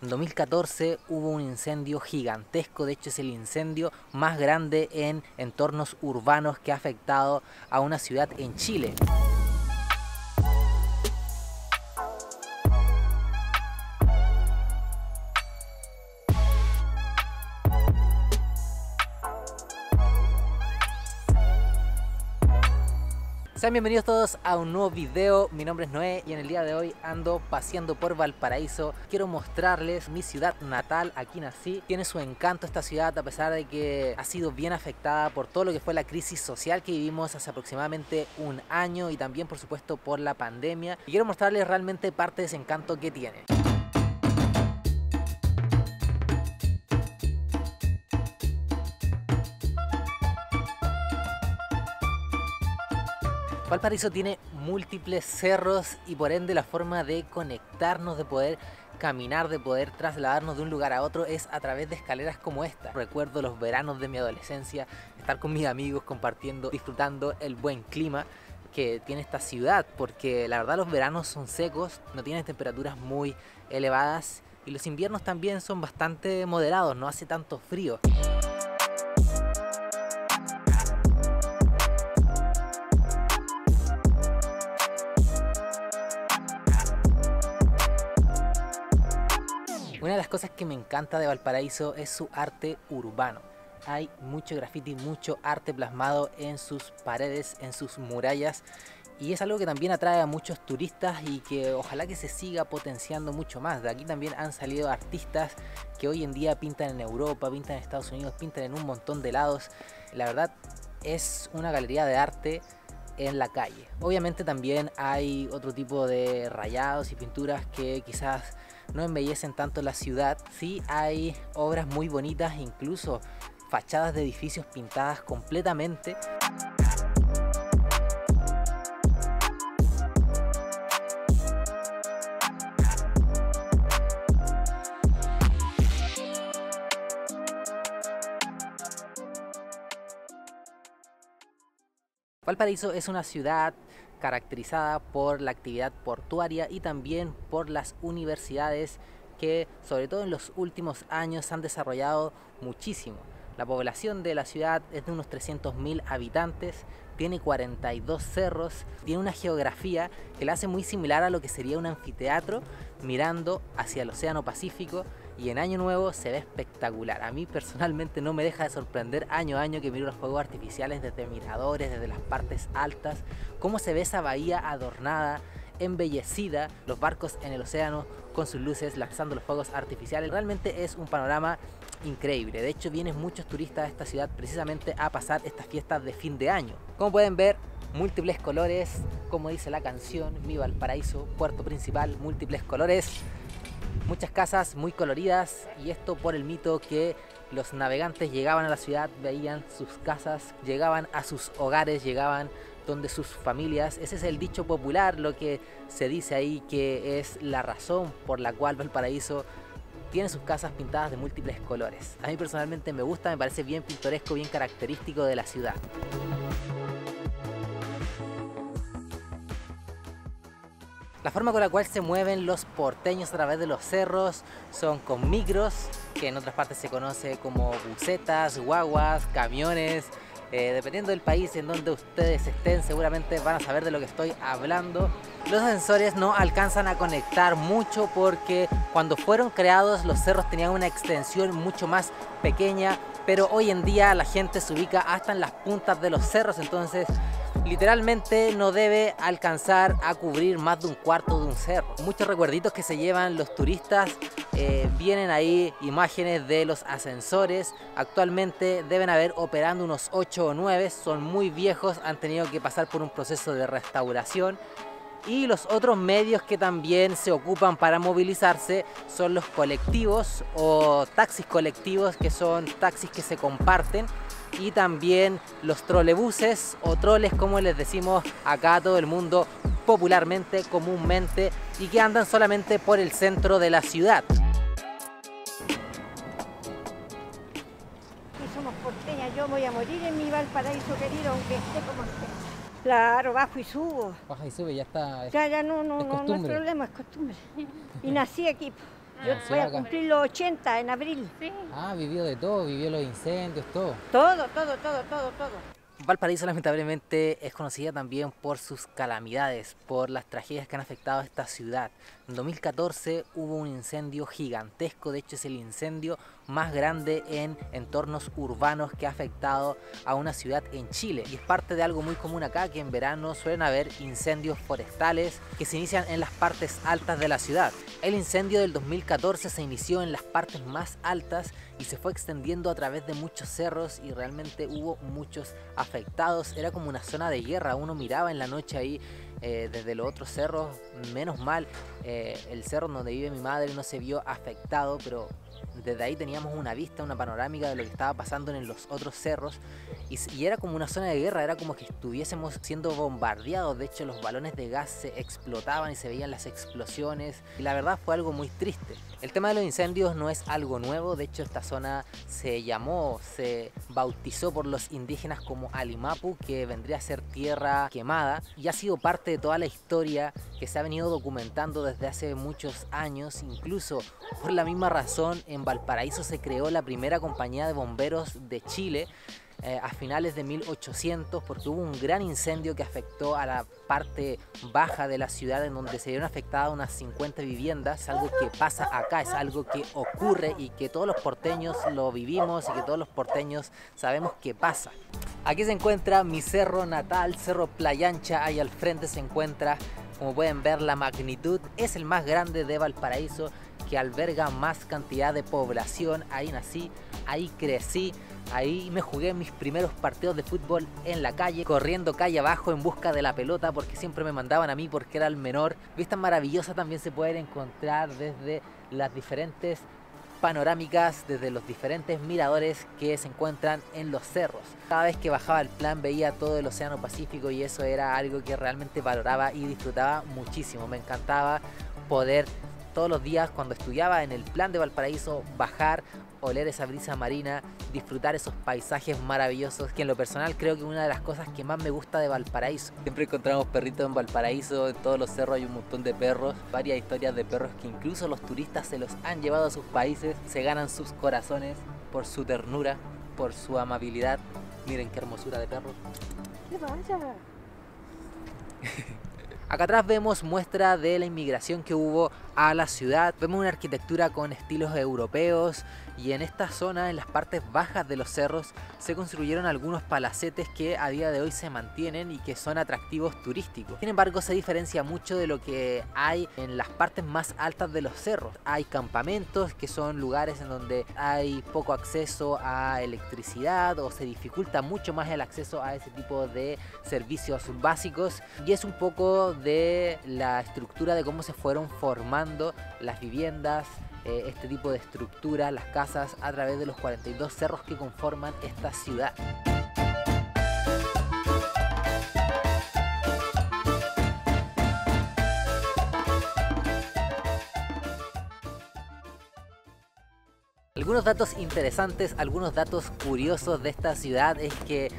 En 2014 hubo un incendio gigantesco, de hecho es el incendio más grande en entornos urbanos que ha afectado a una ciudad en Chile. Sean bienvenidos todos a un nuevo video, mi nombre es Noé y en el día de hoy ando paseando por Valparaíso. Quiero mostrarles mi ciudad natal, aquí nací. Tiene su encanto esta ciudad a pesar de que ha sido bien afectada por todo lo que fue la crisis social que vivimos hace aproximadamente un año y también por supuesto por la pandemia. Y quiero mostrarles realmente parte de ese encanto que tiene. Valparaíso tiene múltiples cerros y por ende la forma de conectarnos, de poder caminar, de poder trasladarnos de un lugar a otro es a través de escaleras como esta. Recuerdo los veranos de mi adolescencia, estar con mis amigos compartiendo, disfrutando el buen clima que tiene esta ciudad, porque la verdad los veranos son secos, no tienen temperaturas muy elevadas y los inviernos también son bastante moderados, no hace tanto frío. Una de las cosas que me encanta de Valparaíso es su arte urbano. Hay mucho graffiti, mucho arte plasmado en sus paredes, en sus murallas y es algo que también atrae a muchos turistas y que ojalá que se siga potenciando mucho más. De aquí también han salido artistas que hoy en día pintan en Europa, pintan en Estados Unidos, pintan en un montón de lados. La verdad es una galería de arte en la calle. Obviamente también hay otro tipo de rayados y pinturas que quizás no embellecen tanto la ciudad. Sí hay obras muy bonitas, incluso fachadas de edificios pintadas completamente. Valparaíso es una ciudad caracterizada por la actividad portuaria y también por las universidades que sobre todo en los últimos años han desarrollado muchísimo. La población de la ciudad es de unos 300.000 habitantes, tiene 42 cerros, tiene una geografía que la hace muy similar a lo que sería un anfiteatro mirando hacia el Océano Pacífico y en Año Nuevo se ve espectacular. A mí personalmente no me deja de sorprender año a año que miro los fuegos artificiales desde miradores, desde las partes altas, cómo se ve esa bahía adornada, embellecida, los barcos en el océano con sus luces lanzando los fuegos artificiales. Realmente es un panorama increíble. De hecho, vienen muchos turistas a esta ciudad precisamente a pasar estas fiestas de fin de año. Como pueden ver, múltiples colores, como dice la canción, Mi Valparaíso, puerto principal, múltiples colores muchas casas muy coloridas y esto por el mito que los navegantes llegaban a la ciudad, veían sus casas, llegaban a sus hogares, llegaban donde sus familias. Ese es el dicho popular, lo que se dice ahí que es la razón por la cual Valparaíso tiene sus casas pintadas de múltiples colores. A mí personalmente me gusta, me parece bien pintoresco, bien característico de la ciudad. La forma con la cual se mueven los porteños a través de los cerros son con micros, que en otras partes se conoce como bucetas, guaguas, camiones. Eh, dependiendo del país en donde ustedes estén, seguramente van a saber de lo que estoy hablando. Los ascensores no alcanzan a conectar mucho porque cuando fueron creados los cerros tenían una extensión mucho más pequeña, pero hoy en día la gente se ubica hasta en las puntas de los cerros, entonces literalmente no debe alcanzar a cubrir más de un cuarto de un cerro. Muchos recuerditos que se llevan los turistas, eh, vienen ahí imágenes de los ascensores, actualmente deben haber operando unos 8 o 9, son muy viejos, han tenido que pasar por un proceso de restauración. Y los otros medios que también se ocupan para movilizarse son los colectivos o taxis colectivos que son taxis que se comparten y también los trolebuses o troles como les decimos acá a todo el mundo popularmente, comúnmente y que andan solamente por el centro de la ciudad. somos porteñas, yo voy a morir en mi Valparaíso querido, aunque esté como esté. Claro, bajo y subo. Baja y sube, ya está. Ya, ya, no, no, no, no es problema, es costumbre. Y nací aquí. Yo Nació voy a cumplir los 80 en abril. Ah, vivió de todo, vivió los incendios, todo. Todo, todo, todo, todo, todo. Valparaíso lamentablemente es conocida también por sus calamidades, por las tragedias que han afectado a esta ciudad. En 2014 hubo un incendio gigantesco, de hecho es el incendio más grande en entornos urbanos que ha afectado a una ciudad en Chile. Y es parte de algo muy común acá, que en verano suelen haber incendios forestales que se inician en las partes altas de la ciudad. El incendio del 2014 se inició en las partes más altas y se fue extendiendo a través de muchos cerros y realmente hubo muchos afectados. Era como una zona de guerra, uno miraba en la noche ahí eh, desde los otros cerros, menos mal, eh, el cerro donde vive mi madre no se vio afectado, pero desde ahí teníamos una vista, una panorámica de lo que estaba pasando en los otros cerros. Y, y era como una zona de guerra, era como que estuviésemos siendo bombardeados, de hecho los balones de gas se explotaban y se veían las explosiones. Y la verdad fue algo muy triste. El tema de los incendios no es algo nuevo, de hecho esta zona se llamó, se bautizó por los indígenas como Alimapu, que vendría a ser tierra quemada. Y ha sido parte de toda la historia que se ha venido documentando desde hace muchos años, incluso por la misma razón en Valparaíso se creó la primera compañía de bomberos de Chile eh, a finales de 1800 porque hubo un gran incendio que afectó a la parte baja de la ciudad en donde se vieron afectadas unas 50 viviendas, es algo que pasa acá, es algo que ocurre y que todos los porteños lo vivimos y que todos los porteños sabemos que pasa. Aquí se encuentra mi cerro natal, Cerro Playancha, ahí al frente se encuentra, como pueden ver la magnitud, es el más grande de Valparaíso que alberga más cantidad de población, ahí nací, ahí crecí, Ahí me jugué mis primeros partidos de fútbol en la calle, corriendo calle abajo en busca de la pelota porque siempre me mandaban a mí porque era el menor. Vistas maravillosas también se pueden encontrar desde las diferentes panorámicas, desde los diferentes miradores que se encuentran en los cerros. Cada vez que bajaba el plan veía todo el Océano Pacífico y eso era algo que realmente valoraba y disfrutaba muchísimo. Me encantaba poder todos los días cuando estudiaba en el plan de Valparaíso bajar, oler esa brisa marina, disfrutar esos paisajes maravillosos, que en lo personal creo que una de las cosas que más me gusta de Valparaíso. Siempre encontramos perritos en Valparaíso, en todos los cerros hay un montón de perros, varias historias de perros que incluso los turistas se los han llevado a sus países, se ganan sus corazones por su ternura, por su amabilidad. Miren qué hermosura de perros. ¿Qué pasa? Acá atrás vemos muestra de la inmigración que hubo a la ciudad. Vemos una arquitectura con estilos europeos y en esta zona, en las partes bajas de los cerros, se construyeron algunos palacetes que a día de hoy se mantienen y que son atractivos turísticos. Sin embargo, se diferencia mucho de lo que hay en las partes más altas de los cerros. Hay campamentos que son lugares en donde hay poco acceso a electricidad o se dificulta mucho más el acceso a ese tipo de servicios básicos y es un poco de la estructura de cómo se fueron formando las viviendas, eh, este tipo de estructura, las casas a través de los 42 cerros que conforman esta ciudad. Algunos datos interesantes, algunos datos curiosos de esta ciudad es que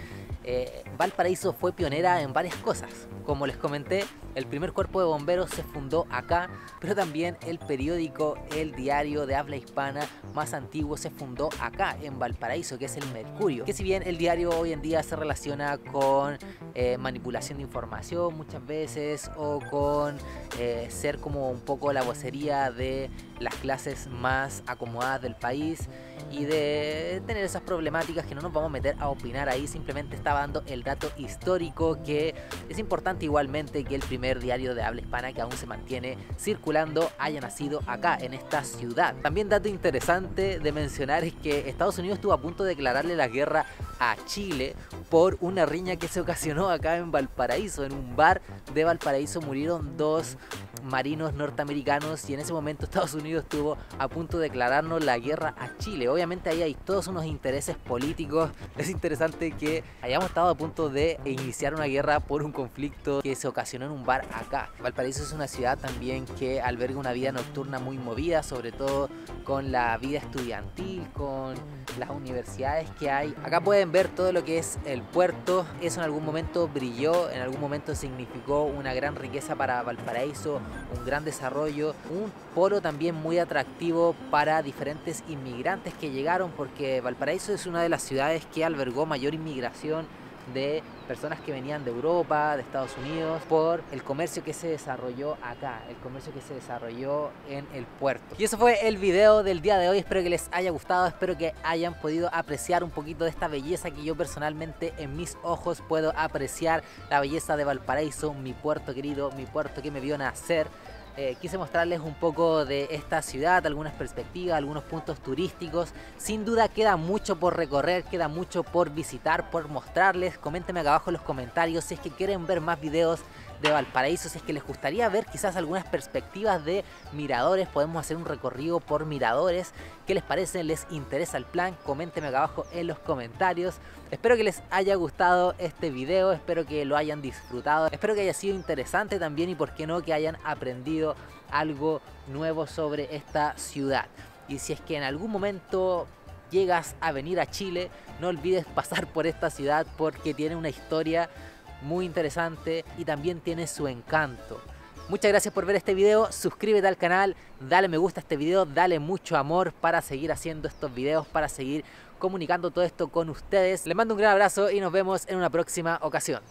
eh, Valparaíso fue pionera en varias cosas. Como les comenté, el primer cuerpo de bomberos se fundó acá, pero también el periódico, el diario de habla hispana más antiguo se fundó acá, en Valparaíso, que es el Mercurio. Que si bien el diario hoy en día se relaciona con eh, manipulación de información muchas veces o con eh, ser como un poco la vocería de las clases más acomodadas del país y de tener esas problemáticas que no nos vamos a meter a opinar ahí, simplemente estaba dando el dato histórico que es importante igualmente que el diario de habla hispana que aún se mantiene circulando haya nacido acá, en esta ciudad. También dato interesante de mencionar es que Estados Unidos estuvo a punto de declararle la guerra a Chile por una riña que se ocasionó acá en Valparaíso, en un bar de Valparaíso murieron dos marinos norteamericanos y en ese momento Estados Unidos estuvo a punto de declararnos la guerra a Chile. Obviamente ahí hay todos unos intereses políticos. Es interesante que hayamos estado a punto de iniciar una guerra por un conflicto que se ocasionó en un bar acá. Valparaíso es una ciudad también que alberga una vida nocturna muy movida, sobre todo con la vida estudiantil, con las universidades que hay. Acá pueden ver todo lo que es el puerto. Eso en algún momento brilló, en algún momento significó una gran riqueza para Valparaíso, un gran desarrollo, un polo también muy atractivo para diferentes inmigrantes que llegaron porque Valparaíso es una de las ciudades que albergó mayor inmigración de personas que venían de Europa, de Estados Unidos, por el comercio que se desarrolló acá, el comercio que se desarrolló en el puerto. Y eso fue el video del día de hoy, espero que les haya gustado, espero que hayan podido apreciar un poquito de esta belleza que yo personalmente en mis ojos puedo apreciar, la belleza de Valparaíso, mi puerto querido, mi puerto que me vio nacer. Eh, quise mostrarles un poco de esta ciudad, algunas perspectivas, algunos puntos turísticos. Sin duda queda mucho por recorrer, queda mucho por visitar, por mostrarles. Coméntenme acá abajo en los comentarios si es que quieren ver más videos de Valparaíso, si es que les gustaría ver quizás algunas perspectivas de miradores, podemos hacer un recorrido por miradores. ¿Qué les parece? ¿Les interesa el plan? Coméntenme acá abajo en los comentarios. Espero que les haya gustado este video, espero que lo hayan disfrutado, espero que haya sido interesante también y por qué no que hayan aprendido algo nuevo sobre esta ciudad. Y si es que en algún momento llegas a venir a Chile, no olvides pasar por esta ciudad porque tiene una historia muy interesante y también tiene su encanto. Muchas gracias por ver este video, suscríbete al canal, dale me gusta a este video, dale mucho amor para seguir haciendo estos videos, para seguir comunicando todo esto con ustedes. Les mando un gran abrazo y nos vemos en una próxima ocasión.